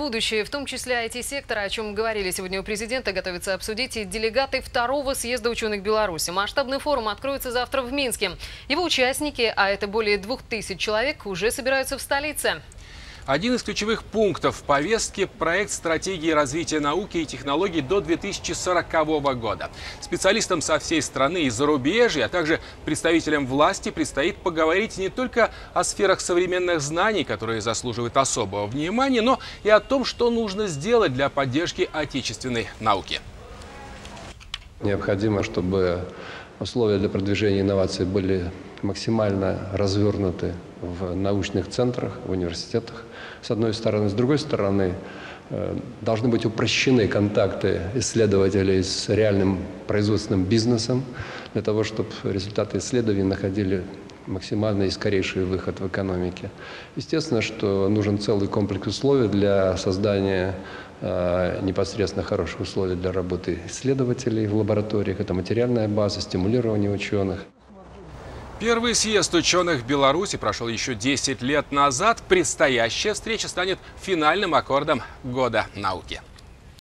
будущее, в том числе IT-сектора, о чем говорили сегодня у президента, готовятся обсудить и делегаты второго съезда ученых Беларуси. Масштабный форум откроется завтра в Минске. Его участники, а это более двух тысяч человек, уже собираются в столице. Один из ключевых пунктов в повестке – проект стратегии развития науки и технологий до 2040 года. Специалистам со всей страны и зарубежья, а также представителям власти предстоит поговорить не только о сферах современных знаний, которые заслуживают особого внимания, но и о том, что нужно сделать для поддержки отечественной науки. Необходимо, чтобы условия для продвижения инноваций были максимально развернуты в научных центрах, в университетах, с одной стороны. С другой стороны, э, должны быть упрощены контакты исследователей с реальным производственным бизнесом, для того, чтобы результаты исследований находили максимальный и скорейший выход в экономике. Естественно, что нужен целый комплекс условий для создания э, непосредственно хороших условий для работы исследователей в лабораториях. Это материальная база, стимулирование ученых. Первый съезд ученых Беларуси прошел еще 10 лет назад. Предстоящая встреча станет финальным аккордом года науки.